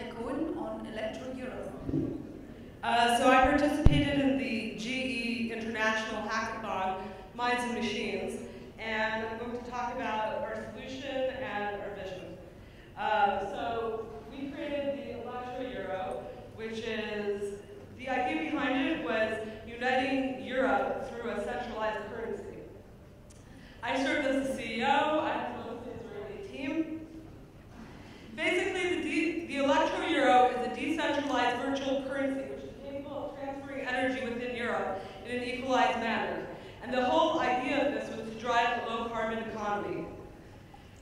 Kohen on Electro Europe. Uh, so I participated in the GE International Hackathon, Minds and Machines, and I'm going to talk about our solution and our vision. Uh, so we created the Electro Euro, which is, the idea behind it was uniting Europe through a centralized currency. I served as the CEO, I have built the Israeli team. Basically, the, the Electro Euro is a decentralized virtual currency which is capable of transferring energy within An equalized manner. And the whole idea of this was to drive a low carbon economy.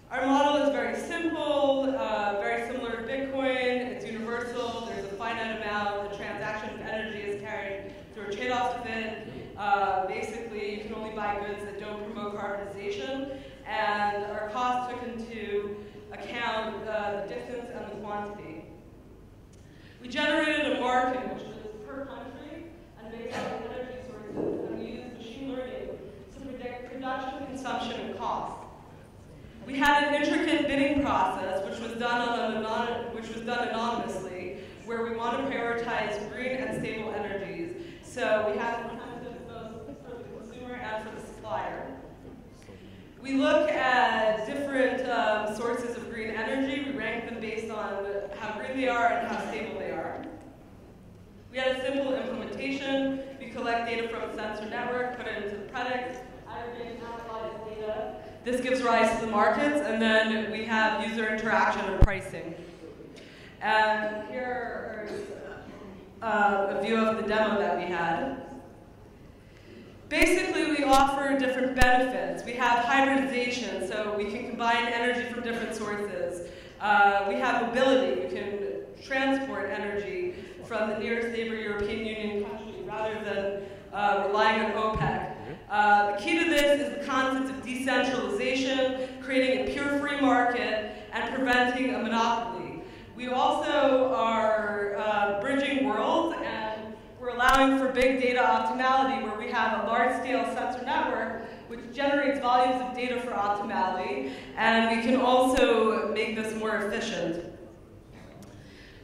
Our model is very simple, uh, very similar to Bitcoin. It's universal. There's a finite amount. The transaction of energy is carried through a trade-off of it. Uh, basically, you can only buy goods that don't promote carbonization. And our costs took into account uh, the distance and the quantity. We generated a market which was per country and based on energy sources, and we used machine learning to predict production, consumption, and cost. We had an intricate bidding process, which was done on which was done anonymously, where we want to prioritize green and stable energies. So we have incentives for the consumer and for the supplier. We look at different um, sources of green energy. We rank them based on how green they are and how stable they are. We had a simple implementation. We collect data from a sensor network, put it into the predicts, aggregate analyze data. This gives rise to the markets, and then we have user interaction and pricing. And here is uh, a view of the demo that we had. Basically, we offer different benefits. We have hybridization, so we can combine energy from different sources. Uh, we have mobility. You can transport energy from the nearest neighbor European Union country rather than uh, relying on OPEC. Uh, the key is the concept of decentralization, creating a pure free market, and preventing a monopoly. We also are uh, bridging worlds, and we're allowing for big data optimality, where we have a large-scale sensor network which generates volumes of data for optimality, and we can also make this more efficient.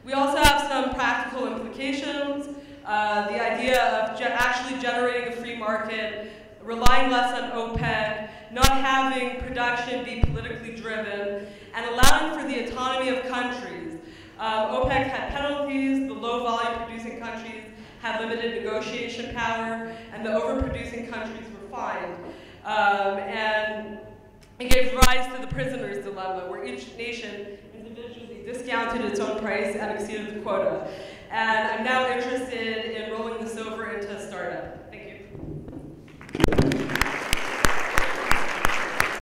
We also have some practical implications. Uh, the idea of ge actually generating a free market, relying less on OPEC, not having production be politically driven, and allowing for the autonomy of countries. Uh, OPEC had penalties, the low volume producing countries had limited negotiation power, and the overproducing countries were fined. Um, and it gave rise to the prisoner's dilemma, where each nation individually discounted its own price and exceeded the quota. And I'm now interested in rolling this